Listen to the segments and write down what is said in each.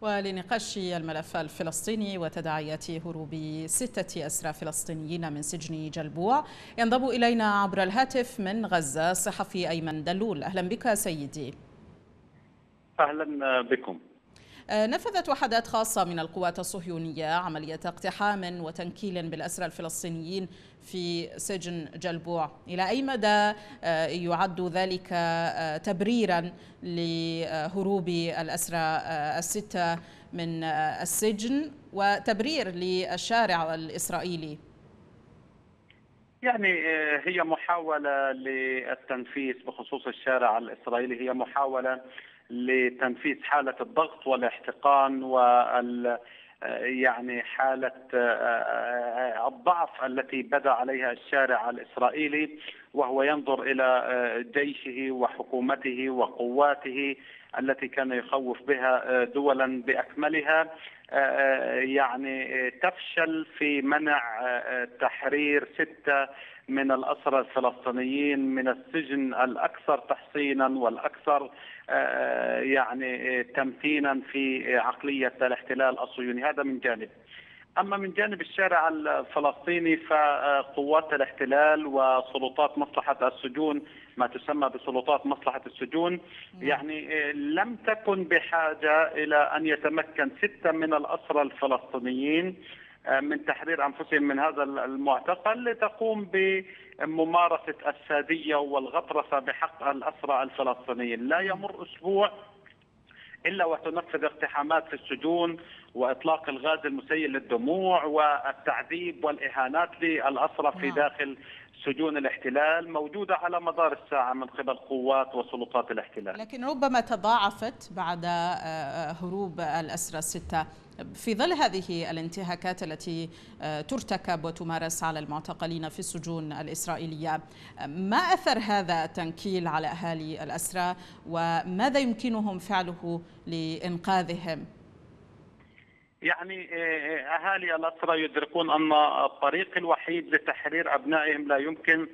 ولنقاش الملف الفلسطيني وتداعيات هروب ستة أسرى فلسطينيين من سجن جلبوع ينضم إلينا عبر الهاتف من غزة الصحفي أيمن دلول. أهلا بك سيدي. أهلا بكم. نفذت وحدات خاصة من القوات الصهيونية عملية اقتحام وتنكيل بالأسرى الفلسطينيين في سجن جلبوع. إلى أي مدى آه، يعد ذلك آه، تبريرا لهروب الأسرى الستة من السجن وتبرير للشارع الإسرائيلي؟ يعني هي محاولة للتنفيذ بخصوص الشارع الإسرائيلي. هي محاولة لتنفيذ حالة الضغط والاحتقان وال يعني حالة آه، الضعف التي بدا عليها الشارع الإسرائيلي وهو ينظر إلى جيشه وحكومته وقواته التي كان يخوف بها دولا بأكملها. يعني تفشل في منع تحرير ستة من الأسرى الفلسطينيين من السجن الأكثر تحصينا والأكثر يعني تمثيلا في عقلية الاحتلال الصهيوني. هذا من جانب. أما من جانب الشارع الفلسطيني فقوات الاحتلال وسلطات مصلحة السجون ما تسمى بسلطات مصلحة السجون. يعني لم تكن بحاجة إلى أن يتمكن ستة من الأسرى الفلسطينيين من تحرير أنفسهم من هذا المعتقل لتقوم بممارسة السادية والغطرسة بحق الأسرى الفلسطينيين، لا يمر أسبوع إلا وتنفذ اقتحامات في السجون وإطلاق الغاز المسيل للدموع والتعذيب والإهانات للاسرى في نعم. داخل سجون الاحتلال موجودة على مدار الساعة من قبل قوات وسلطات الاحتلال. لكن ربما تضاعفت بعد آه، آه، هروب الأسرى الستة في ظل هذه الانتهاكات التي آه، ترتكب وتمارس على المعتقلين في السجون الإسرائيلية ما أثر هذا التنكيل على أهالي الأسرى وماذا يمكنهم فعله لإنقاذهم؟ يعني آه، أهالي الاسرى يدركون أن الطريق الوحيد لتحرير أبنائهم لا يمكن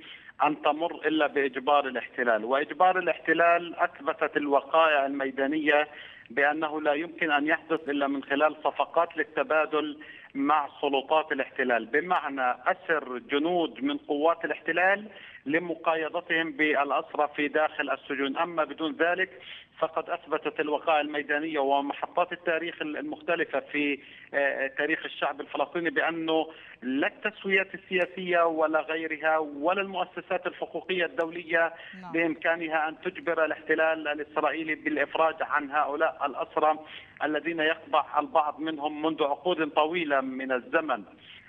أن تمر إلا بإجبار الاحتلال، وإجبار الاحتلال أثبتت الوقائع الميدانية بأنه لا يمكن أن يحدث إلا من خلال صفقات للتبادل مع سلطات الاحتلال، بمعنى أسر جنود من قوات الاحتلال لمقايضتهم بالاسرى في داخل السجون، أما بدون ذلك فقد أثبتت الوقائع الميدانية ومحطات التاريخ المختلفة في آه، تاريخ الشعب الفلسطيني بأنه لا التسويات السياسية ولا غيرها ولا المؤسسات الحقوقية الدولية نعم. بإمكانها أن تجبر الاحتلال الإسرائيلي بالإفراج عن هؤلاء الأسرى الذين يقبع البعض منهم منذ عقود طويلة من الزمن.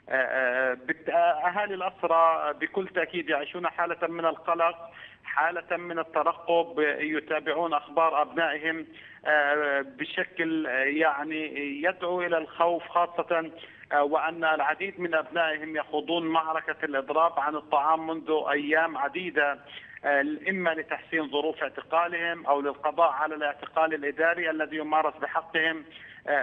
أهالي الاسرى بكل تأكيد يعيشون حالة من القلق حالة من الترقب يتابعون أخبار أبنائهم آه، بشكل يعني يدعو إلى الخوف خاصة آه، وأن العديد من أبنائهم يخوضون معركة الإضراب عن الطعام منذ أيام عديدة. آه، إما لتحسين ظروف اعتقالهم أو للقضاء على الاعتقال الإداري الذي يمارس بحقهم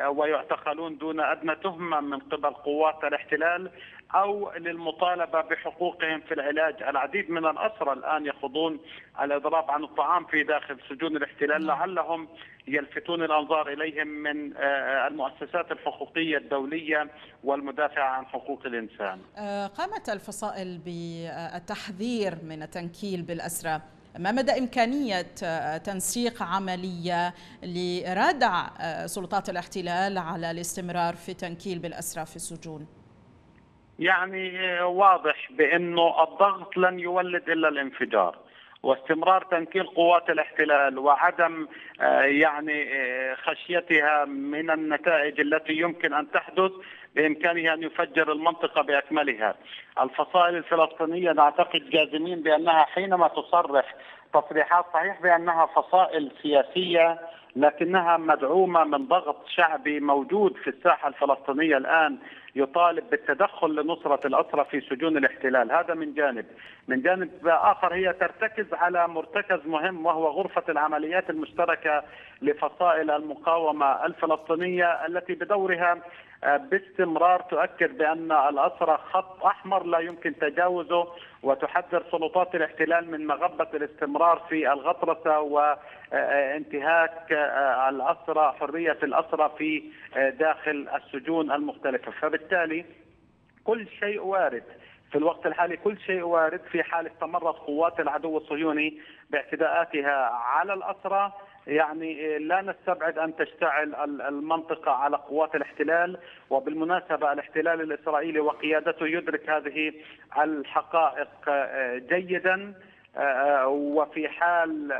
ويعتقلون دون أدنى تهمة من قبل قوات الاحتلال. أو للمطالبة بحقوقهم في العلاج، العديد من الأسرى الآن يخوضون الاضراب عن الطعام في داخل سجون الاحتلال. لعلهم يلفتون الأنظار إليهم من آه، المؤسسات الحقوقية الدولية والمدافعه عن حقوق الإنسان. آه، قامت الفصائل بالتحذير من التنكيل بالأسرى ما مدى إمكانية آه، تنسيق عملية لردع سلطات الاحتلال على الاستمرار في تنكيل بالأسرى في السجون؟ يعني آه، واضح بأنه الضغط لن يولد إلا الانفجار واستمرار تنكيل قوات الاحتلال وعدم يعني خشيتها من النتائج التي يمكن أن تحدث بإمكانها أن يفجر المنطقة بأكملها. الفصائل الفلسطينية نعتقد جازمين بأنها حينما تصرح تصريحات صحيح بأنها فصائل سياسية لكنها مدعومة من ضغط شعبي موجود في الساحة الفلسطينية الآن يطالب بالتدخل لنصرة الأسرى في سجون الاحتلال. هذا من جانب. من جانب آخر هي ترتكز على مرتكز مهم وهو غرفة العمليات المشتركة لفصائل المقاومة الفلسطينية التي بدورها باستمرار تؤكد بأن الاسرى خط أحمر لا يمكن تجاوزه وتحذر سلطات الاحتلال من مغبة الاستمرار في الغطرسة وانتهاك الاسرى حرية الاسرى في داخل السجون المختلفة. فبالتالي كل شيء وارد في الوقت الحالي كل شيء وارد في حال استمرت قوات العدو الصهيوني باعتداءاتها على الاسرى يعني لا نستبعد أن تشتعل المنطقة على قوات الاحتلال وبالمناسبة الاحتلال الإسرائيلي وقيادته يدرك هذه الحقائق جيدا. وفي حال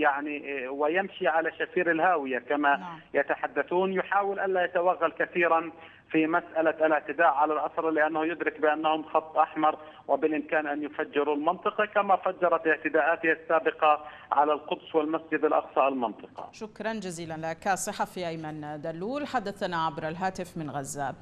يعني ويمشي على شفير الهاوية كما يتحدثون يحاول ألا يتوغل كثيرا في مسألة الاعتداء على الأسرى لأنه يدرك بأنهم خط أحمر وبالإمكان أن يفجروا المنطقة كما فجرت اعتداءاته السابقة على القدس والمسجد الأقصى المنطقة. شكرا جزيلا لك صحفي أيمن دلول حدثنا عبر الهاتف من غزة.